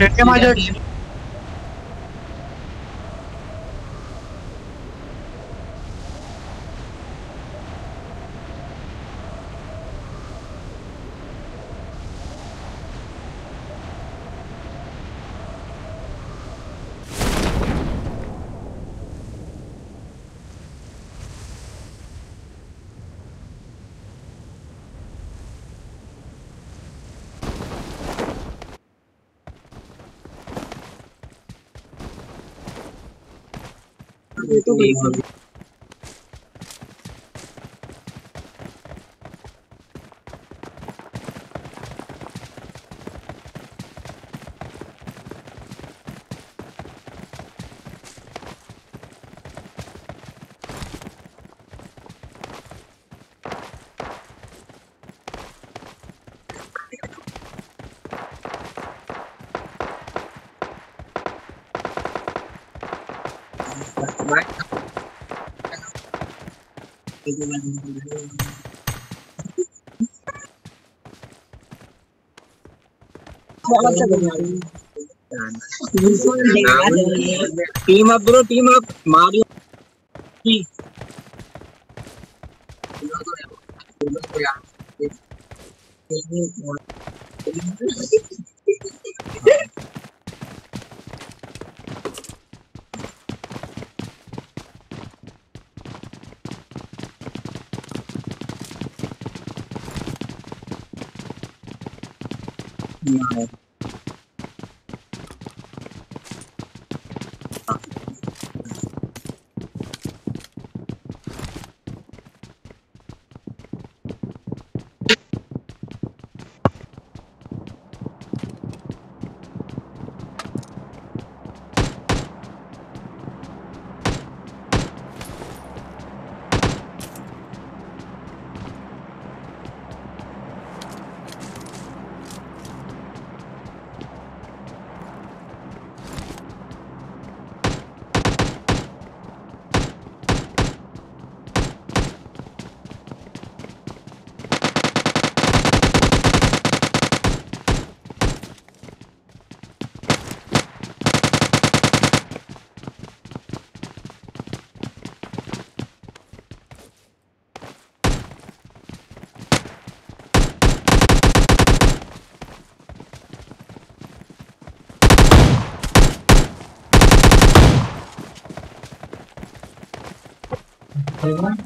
डटे YouTube team up bro team up Mario no. everyone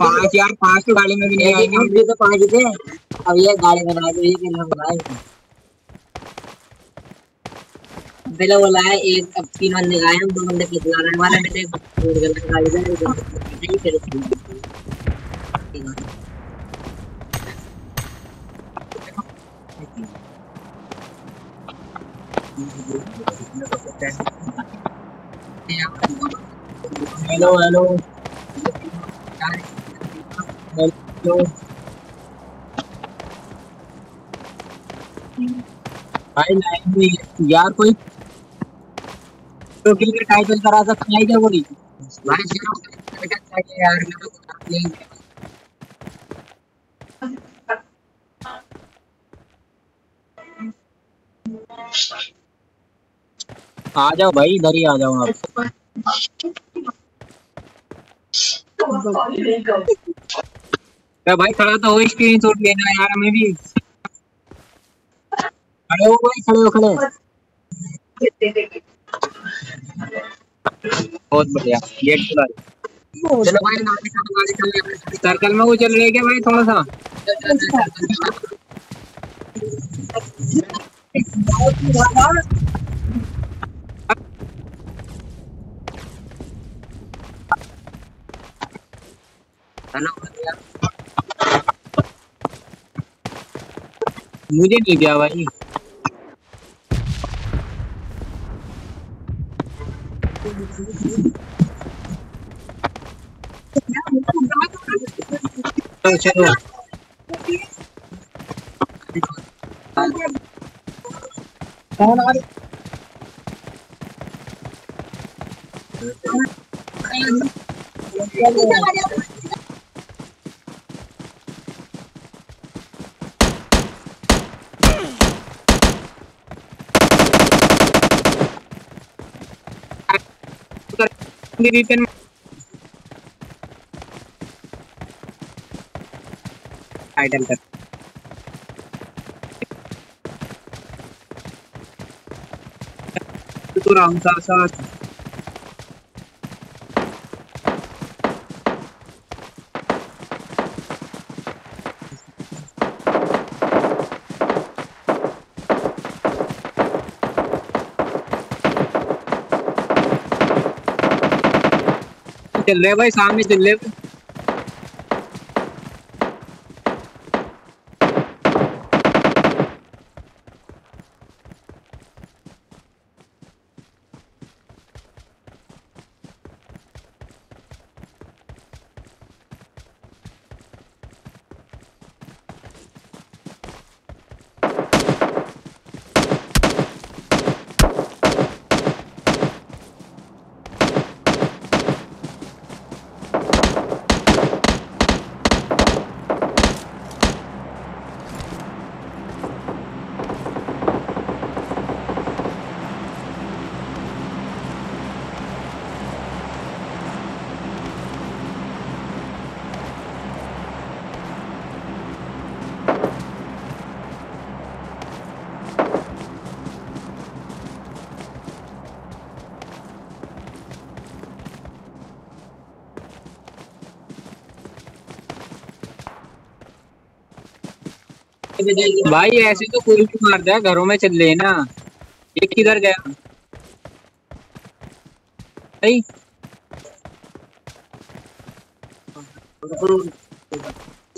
पाँच यार, पाँच तो गाड़ी में भी नहीं आएँगे ये तो पाँच थे अब ये गाड़ी बना दो ये कितना बनाए पहले बोला है एक अब तीन बंदे गए हम दो बंदे पिछला रहे वाला बेटे एक गलत गाड़ी दे एक नहीं फिर हेलो हेलो हेलो भाई लाइन में यार कोई तो के लिए टाइटल करा सकता है क्या कोई भाई ज़ीरो करके चाहिए यार मेरे को नहीं आ जाओ भाई, इधर ही आ जाओ आप। भाई, खड़ा तो हो स्क्रीन शॉट लेना यार हमें भी। खड़े हो भाई, खड़े हो, खड़े। बहुत बढ़िया, गेट खुला। चलो भाई चल सर्कल में वो चल रही क्या भाई थोड़ा सा हेलो मुझे नहीं गया भाई। चलो। चलो। रिटर्न टाइटल कर तो राम साथ चल रहे भाई सामने चल रहे भाई, ऐसे तो कोई भी मार जाए घरों में चल रहे ना ये किधर गया? भाई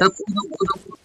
सब कूदो कूदो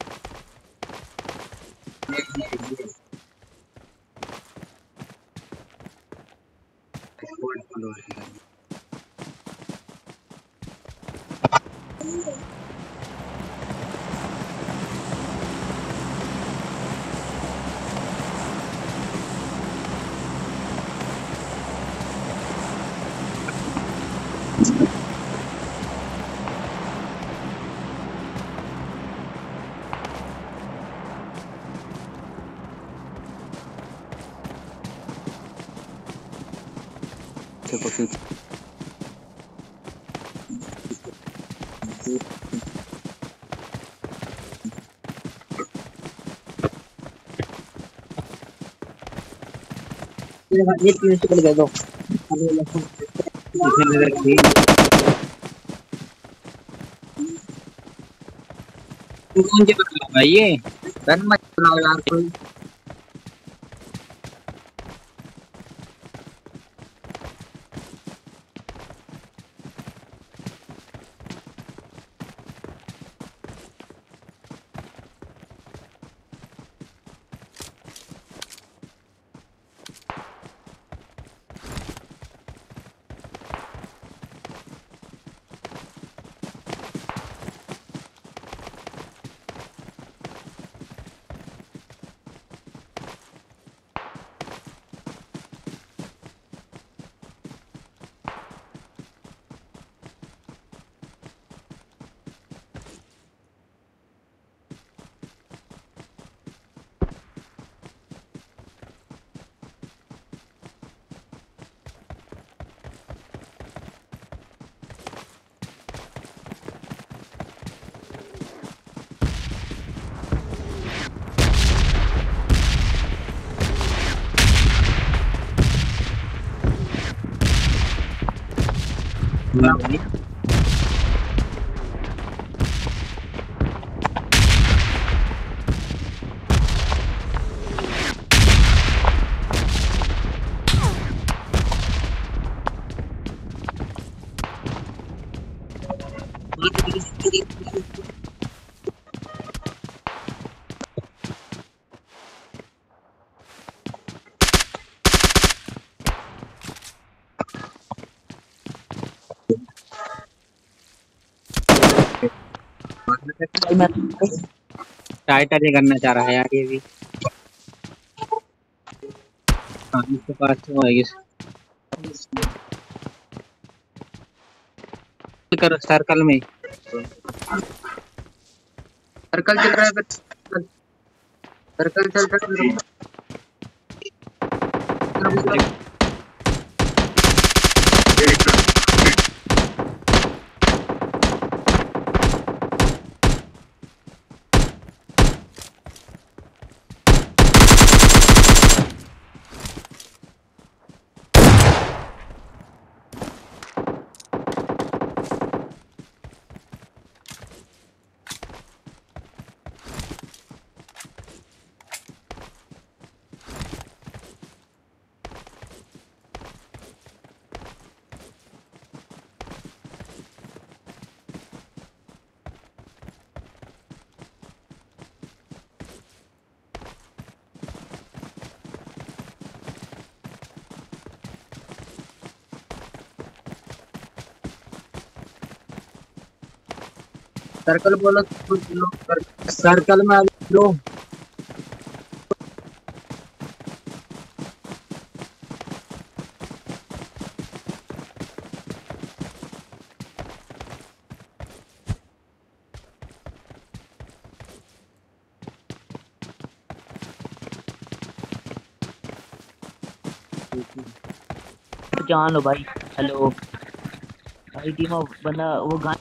ये तीन से दे दो इसने नज़र की कौन से बता भाई ये? गन मत चलाओ यार कोई। Okay. भाई मैं टाइटर ही करना चाह रहा है यार ये भी। हाँ इसके पास तो है, इस करो सर्कल में। सर्कल चल रहा है सर्कल चल रहा है सर्कल बोलो सर्कल सर्कल में लो जान लो भाई हेलो भाई, टीमो बंदा, वो गान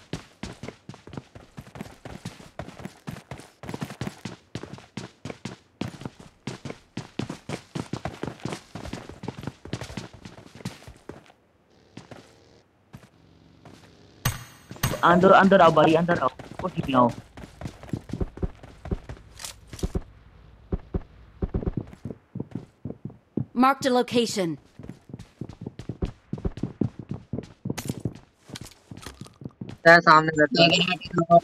अंदर अंदर आओ भाई अंदर आओ वो ठीक आओ Marked a location. है सामने लड़का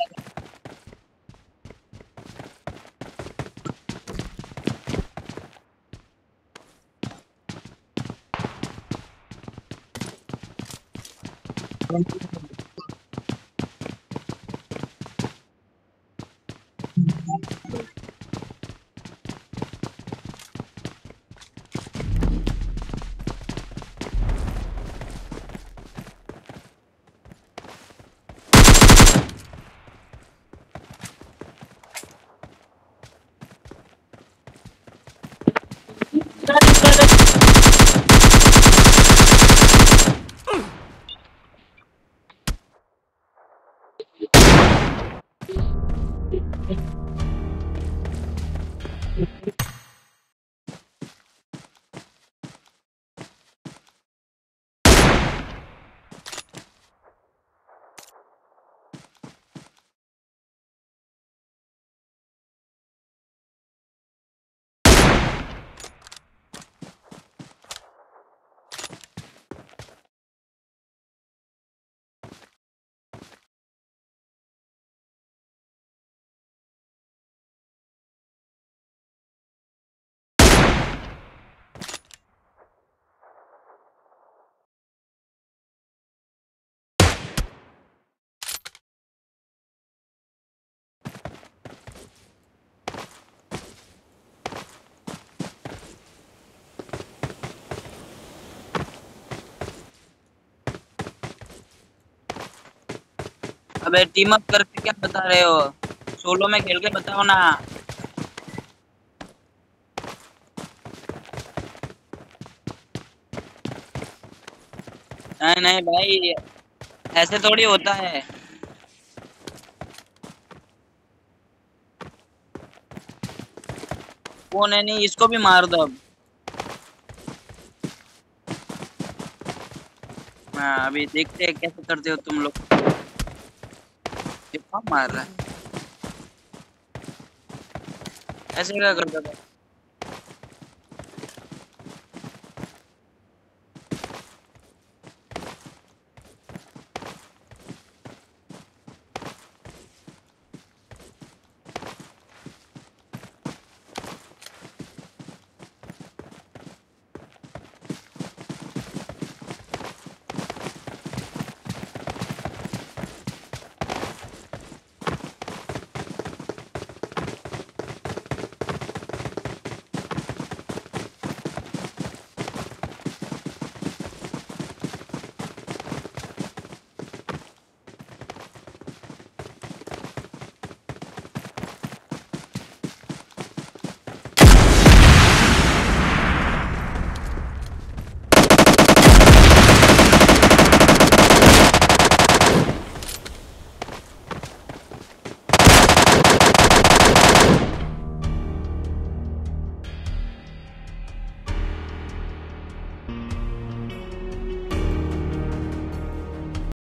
अबे टीम अप करके क्या बता रहे हो? सोलो में खेल के बताओ ना। नहीं नहीं भाई, ऐसे थोड़ी होता है। वो है नहीं, इसको भी मार दो अब। हाँ अभी देखते हैं कैसे करते हो तुम लोग। मार रहा है? ऐसे क्या करता था